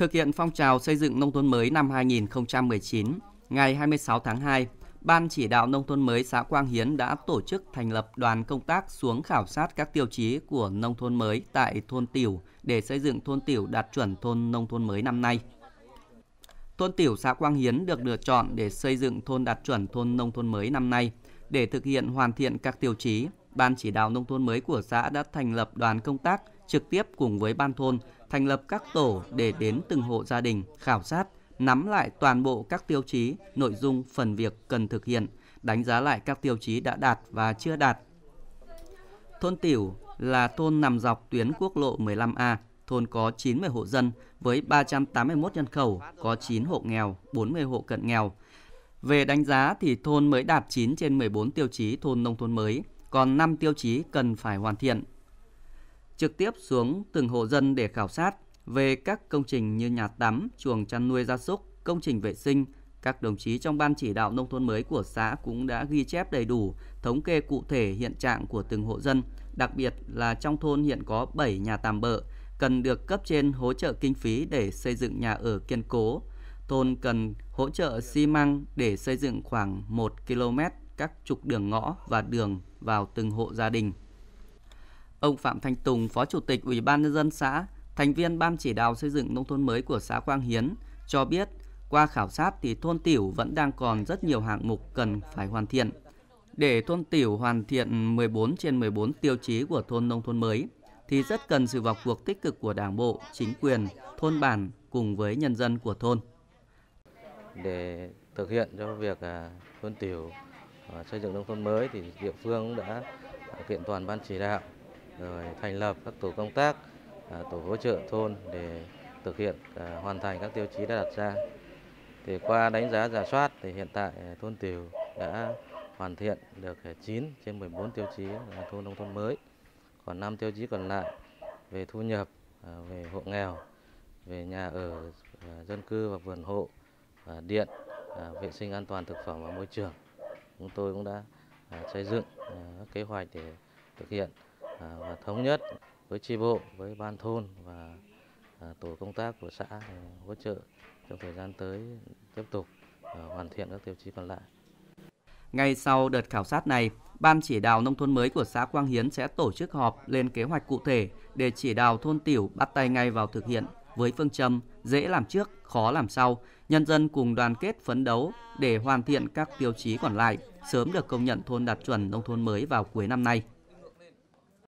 Thực hiện phong trào xây dựng nông thôn mới năm 2019, ngày 26 tháng 2, Ban chỉ đạo nông thôn mới xã Quang Hiến đã tổ chức thành lập đoàn công tác xuống khảo sát các tiêu chí của nông thôn mới tại thôn Tiểu để xây dựng thôn Tiểu đạt chuẩn thôn nông thôn mới năm nay. Thôn Tiểu xã Quang Hiến được lựa chọn để xây dựng thôn đạt chuẩn thôn nông thôn mới năm nay. Để thực hiện hoàn thiện các tiêu chí, Ban chỉ đạo nông thôn mới của xã đã thành lập đoàn công tác trực tiếp cùng với ban thôn thành lập các tổ để đến từng hộ gia đình khảo sát, nắm lại toàn bộ các tiêu chí, nội dung phần việc cần thực hiện, đánh giá lại các tiêu chí đã đạt và chưa đạt. Thôn Tiểu là thôn nằm dọc tuyến quốc lộ 15A, thôn có 90 hộ dân với 381 nhân khẩu, có 9 hộ nghèo, 40 hộ cận nghèo. Về đánh giá thì thôn mới đạt 9 trên 14 tiêu chí thôn nông thôn mới, còn 5 tiêu chí cần phải hoàn thiện. Trực tiếp xuống từng hộ dân để khảo sát về các công trình như nhà tắm, chuồng chăn nuôi gia súc, công trình vệ sinh, các đồng chí trong ban chỉ đạo nông thôn mới của xã cũng đã ghi chép đầy đủ, thống kê cụ thể hiện trạng của từng hộ dân, đặc biệt là trong thôn hiện có 7 nhà tạm bợ, cần được cấp trên hỗ trợ kinh phí để xây dựng nhà ở kiên cố. Thôn cần hỗ trợ xi măng để xây dựng khoảng 1 km các trục đường ngõ và đường vào từng hộ gia đình. Ông Phạm Thanh Tùng, Phó Chủ tịch Ủy ban nhân dân xã, thành viên ban chỉ đạo xây dựng nông thôn mới của xã Quang Hiến cho biết qua khảo sát thì thôn Tiểu vẫn đang còn rất nhiều hạng mục cần phải hoàn thiện. Để thôn Tiểu hoàn thiện 14 trên 14 tiêu chí của thôn nông thôn mới thì rất cần sự vào cuộc tích cực của Đảng bộ, chính quyền, thôn bản cùng với nhân dân của thôn. Để thực hiện cho việc à, thôn Tiểu à, xây dựng nông thôn mới thì địa phương đã kiện toàn ban chỉ đạo rồi thành lập các tổ công tác, à, tổ hỗ trợ thôn để thực hiện à, hoàn thành các tiêu chí đã đặt ra. Thì qua đánh giá giả soát thì hiện tại à, thôn Tiểu đã hoàn thiện được 9 trên 14 tiêu chí là thôn nông thôn mới còn 5 tiêu chí còn lại về thu nhập, về hộ nghèo, về nhà ở dân cư và vườn hộ, điện, vệ sinh an toàn thực phẩm và môi trường. Chúng tôi cũng đã xây dựng các kế hoạch để thực hiện Ờ, và thống nhất với tri bộ, với ban thôn và ờ, tổ công tác của xã ờ, hỗ trợ trong thời gian tới tiếp tục hoàn thiện các tiêu chí còn lại. Ngay sau đợt khảo sát này, Ban chỉ đạo nông thôn mới của xã Quang Hiến sẽ tổ chức họp lên kế hoạch cụ thể để chỉ đạo thôn tiểu bắt tay ngay vào thực hiện với phương châm dễ làm trước, khó làm sau, nhân dân cùng đoàn kết phấn đấu để hoàn thiện các tiêu chí còn lại, sớm được công nhận thôn đạt chuẩn nông thôn mới vào cuối năm nay.